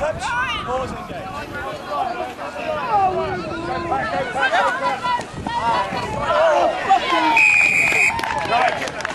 touch, pause and engage. Oh, right, get the